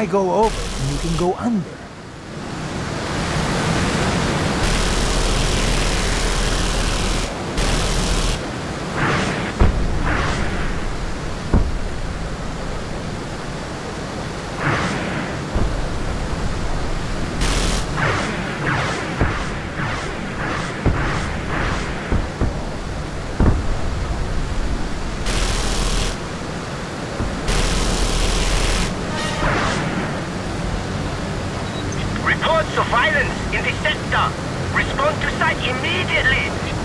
I go over and you can go under. Sector. Respond to site immediately.